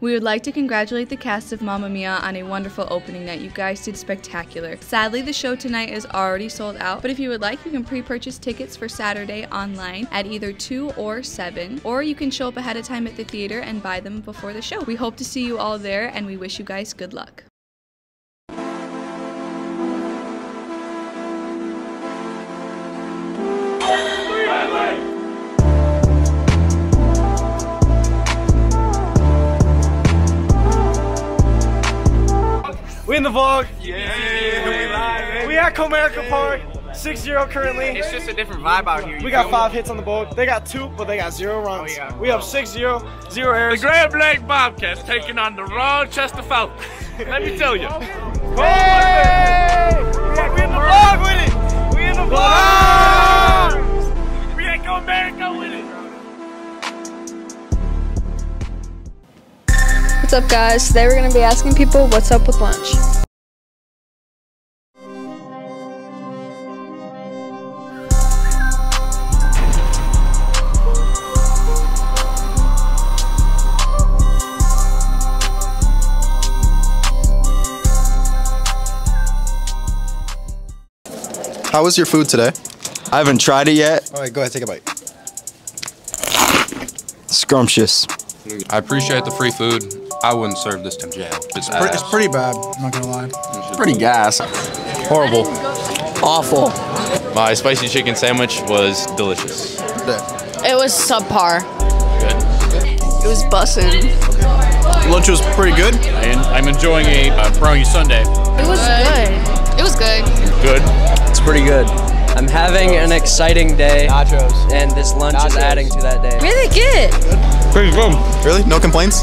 We would like to congratulate the cast of Mamma Mia on a wonderful opening night. You guys did spectacular. Sadly, the show tonight is already sold out, but if you would like, you can pre purchase tickets for Saturday online at either 2 or 7, or you can show up ahead of time at the theater and buy them before the show. We hope to see you all there, and we wish you guys good luck. We in the vlog. Yeah, we eh? at Comerica Park. 6-0 currently. It's just a different vibe out here. We got five hits on the board. They got two, but they got zero runs. Oh, yeah. We have 6-0, zero The. Grand Blanc Bobcats taking on the Rochester Falcons. Let me tell you. Hey! We in the vlog with it. We in the vlog. We ain't going America What's up, guys? Today we're going to be asking people what's up with lunch. How was your food today? I haven't tried it yet. All right, go ahead, take a bite. Scrumptious. I appreciate the free food. I wouldn't serve this to jail. It's, Pre- It's pretty bad. I'm not gonna lie. Pretty gas. horrible. Awful. My spicy chicken sandwich was delicious. It was subpar. It was bussin'. Lunch was pretty good. And I'm enjoying a uh, brownie sundae. It was good. It was good. Good. It's pretty good. I'm having an exciting day. Nachos. And this lunch is adding to that day. Really good. Pretty good. Really? No complaints?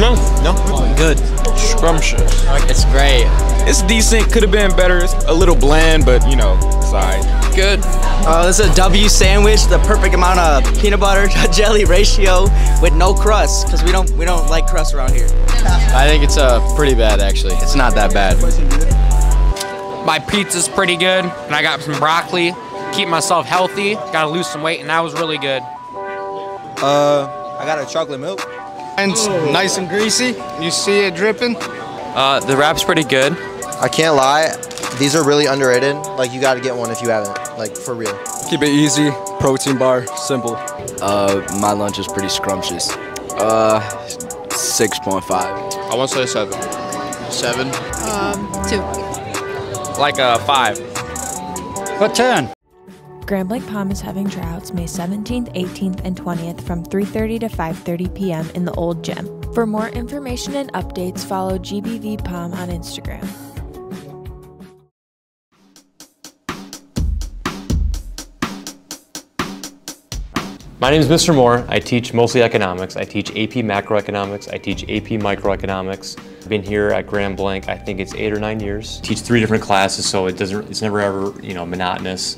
No. No? Good. Scrumptious. It's great. It's decent. Could have been better. It's a little bland, but you know, it's alright. Good. Uh, this is a W sandwich, the perfect amount of peanut butter to jelly ratio with no crust, because we don't we don't like crust around here. I think it's uh, pretty bad, actually. It's not that bad. My pizza's pretty good, and I got some broccoli. Keep myself healthy. Got to lose some weight, and that was really good. Uh, I got a chocolate milk. And it's nice and greasy. You see it dripping? Uh, the wrap's pretty good. I can't lie. These are really underrated. Like, you gotta get one if you haven't. Like, for real. Keep it easy. Protein bar, simple. Uh, my lunch is pretty scrumptious. Uh, 6.5. I want to say seven. Seven. Um, Two. Like a five. What 10? Grand Blanc Pom is having tryouts May 17th, 18th, and 20th from 3:30 to 5:30 p.m. in the Old Gym. For more information and updates, follow GBV Palm on Instagram. My name is Mr. Moore. I teach mostly economics. I teach AP macroeconomics. I teach AP microeconomics. I've been here at Grand Blanc, I think it's eight or nine years. Teach three different classes, so it doesn't, it's never ever, you know, monotonous.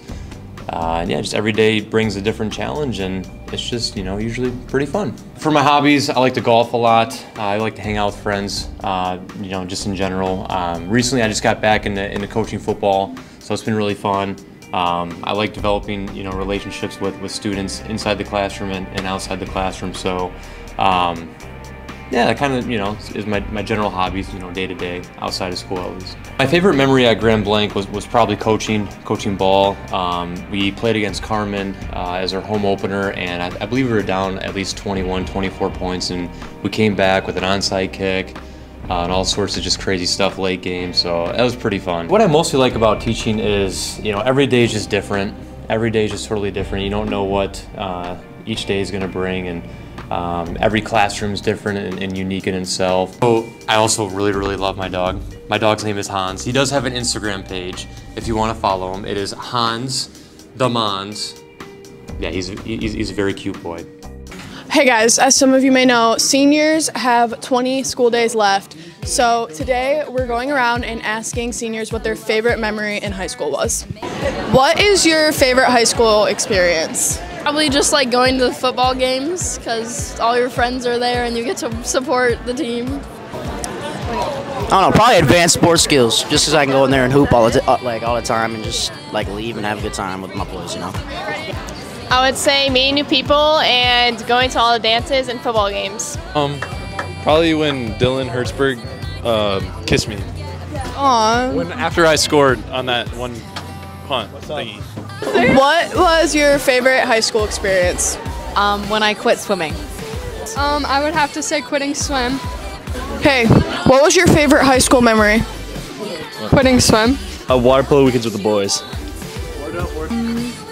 Uh, and yeah, just every day brings a different challenge and it's just, you know, usually pretty fun. For my hobbies, I like to golf a lot. Uh, I like to hang out with friends, uh, you know, just in general. Um, recently, I just got back into, into coaching football, so it's been really fun. Um, I like developing, you know, relationships with, with students inside the classroom and, and outside the classroom. So, um, yeah, that kind of, you know, is my, my general hobbies, you know, day to day, outside of school at least. My favorite memory at Grand Blanc was, was probably coaching, coaching ball. Um, we played against Carman uh, as our home opener, and I, I believe we were down at least 21, 24 points, and we came back with an onside kick. Uh, and all sorts of just crazy stuff late game, so that was pretty fun. What I mostly like about teaching is, you know, every day is just different. Every day is just totally different. You don't know what uh, each day is going to bring, and um, every classroom is different and, and unique in itself. So I also really, really love my dog. My dog's name is Hans. He does have an Instagram page if you want to follow him. It is Hans the Mons. Yeah, he's, he's, he's a very cute boy. Hey guys, as some of you may know, seniors have 20 school days left. So today we're going around and asking seniors what their favorite memory in high school was. What is your favorite high school experience? Probably just like going to the football games because all your friends are there and you get to support the team. I don't know, probably advanced sports skills, just because I can go in there and hoop all the uh, like all the time and just like leave and have a good time with my boys, you know. I would say meeting new people and going to all the dances and football games. Um, probably when Dylan Hertzberg uh, kissed me. Aww. When after I scored on that one punt thingy. What was your favorite high school experience? Um, when I quit swimming. Um, I would have to say quitting swim. Hey, what was your favorite high school memory? Quitting swim. Uh, water polo weekends with the boys.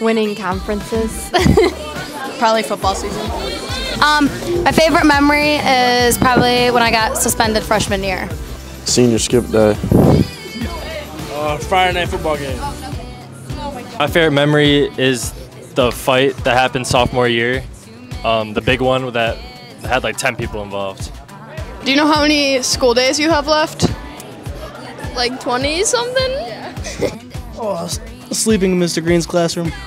Winning conferences. Probably football season. Um, my favorite memory is probably when I got suspended freshman year. Senior skip day. Uh, Friday night football game. My favorite memory is the fight that happened sophomore year. Um, the big one that had like 10 people involved. Do you know how many school days you have left? Like 20 something? Oh, sleeping in Mr. Green's classroom.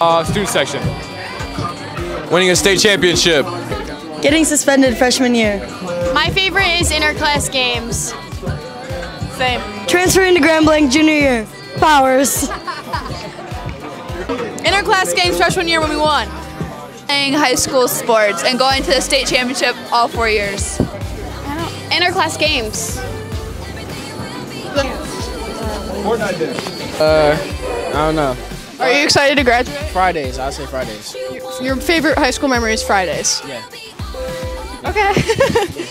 Uh, student section. Winning a state championship. Getting suspended freshman year. My favorite is interclass games. Same. Transferring to Grand Blanc junior year. Powers. Interclass games freshman year when we won. Playing high school sports and going to the state championship all four years. Interclass games. Uh, I don't know. Are you excited to graduate? Fridays, I'll say Fridays. Your favorite high school memory is Fridays. Yeah. Okay.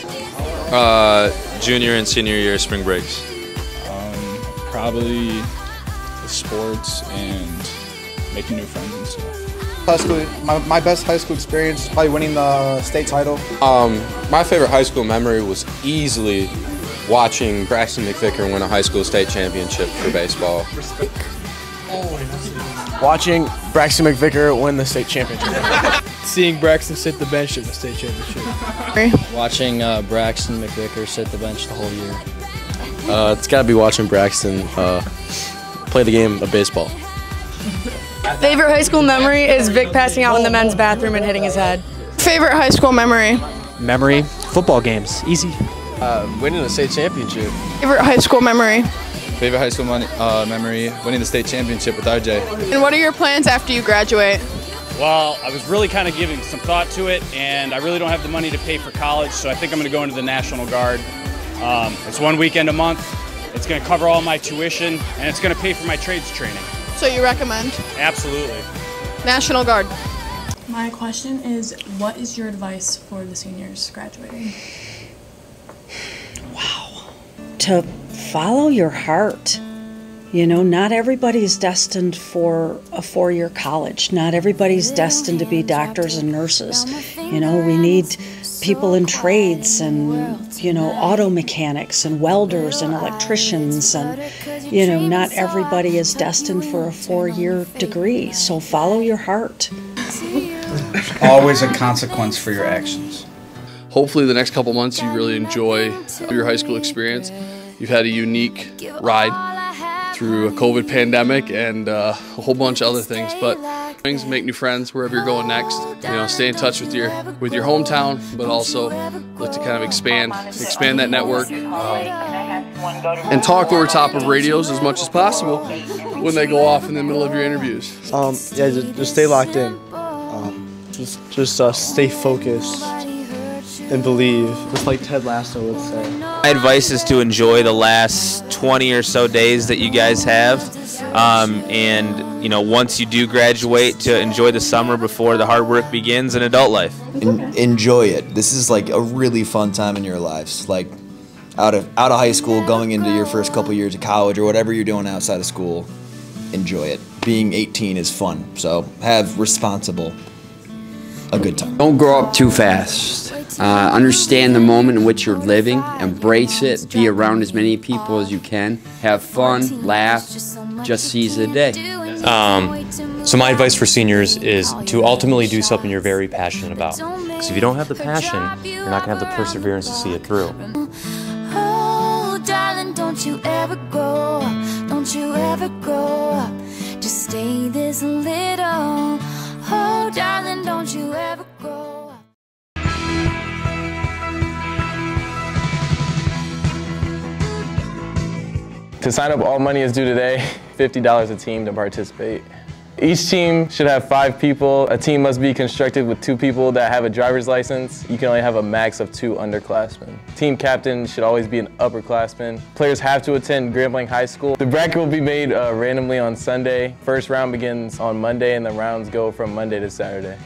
Uh, junior and senior year spring breaks. Um, probably sports and making new friends and stuff. High school, my, my best high school experience is probably winning the state title. Um, my favorite high school memory was easily watching Braxton McVicker win a high school state championship for baseball. Watching Braxton McVicker win the state championship. Seeing Braxton sit the bench at the state championship. Watching uh, Braxton McVicker sit the bench the whole year. Uh, it's got to be watching Braxton uh, play the game of baseball. Favorite high school memory is Vic passing out in the men's bathroom and hitting his head. Favorite high school memory? Memory, football games, easy. Uh, winning a state championship. Favorite high school memory? Favorite high school money, uh, memory, winning the state championship with RJ. And what are your plans after you graduate? Well, I was really kind of giving some thought to it, and I really don't have the money to pay for college, so I think I'm going to go into the National Guard. Um, it's one weekend a month. It's going to cover all my tuition, and it's going to pay for my trades training. So you recommend? Absolutely. National Guard. My question is what is your advice for the seniors graduating? Wow. To follow your heart. You know, not everybody is destined for a four year college. Not everybody's destined to be doctors and nurses. You know, we need people in trades and, you know, auto mechanics and welders and electricians. And, you know, not everybody is destined for a four year degree. So follow your heart. Always a consequence for your actions. Hopefully, the next couple months you really enjoy your high school experience. You've had a unique ride through a COVID pandemic and uh, a whole bunch of other things, but things make new friends wherever you're going next. You know, stay in touch with your with your hometown, but also look to kind of expand expand that network um, and talk over top of radios as much as possible when they go off in the middle of your interviews. Um, yeah, just, just stay locked in. Um, just just uh, stay focused and believe, just like Ted Lasso would say. My advice is to enjoy the last 20 or so days that you guys have. Um, and, you know, once you do graduate, to enjoy the summer before the hard work begins in adult life. En- enjoy it. This is like a really fun time in your lives. Like out of out of high school, going into your first couple years of college or whatever you're doing outside of school, enjoy it. Being 18 is fun. So have responsible a good time. Don't grow up too fast. Uh, understand the moment in which you're living, embrace it, be around as many people as you can, have fun, laugh, just seize the day. Um, so my advice for seniors is to ultimately do something you're very passionate about. Because if you don't have the passion, you're not going to have the perseverance to see it through. Oh, darling, don't you ever grow up. Don't you ever grow up. Just stay this little. Oh, darling, don't you ever up. To sign up, all money is due today, $50 a team to participate. Each team should have five people. A team must be constructed with two people that have a driver's license. You can only have a max of two underclassmen. Team captain should always be an upperclassman. Players have to attend Grand Blanc High School. The bracket will be made uh, randomly on Sunday. First round begins on Monday and the rounds go from Monday to Saturday.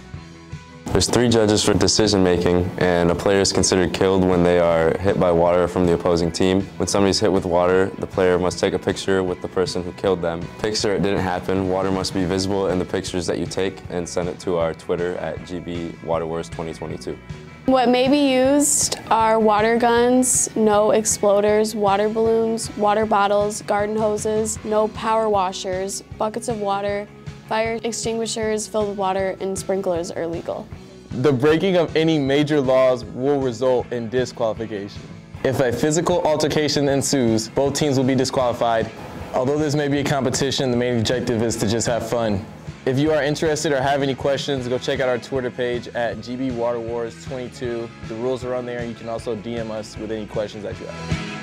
There's three judges for decision making, and a player is considered killed when they are hit by water from the opposing team. When somebody's hit with water, the player must take a picture with the person who killed them. Picture it didn't happen. Water must be visible in the pictures that you take, and send it to our Twitter at GB Water Wars 2022. What may be used are water guns, no exploders, water balloons, water bottles, garden hoses, no power washers, buckets of water, fire extinguishers filled with water, and sprinklers are legal. The breaking of any major laws will result in disqualification. If a physical altercation ensues, both teams will be disqualified. Although this may be a competition, the main objective is to just have fun. If you are interested or have any questions, go check out our Twitter page at GB Water Wars 22. The rules are on there and you can also DM us with any questions that you have.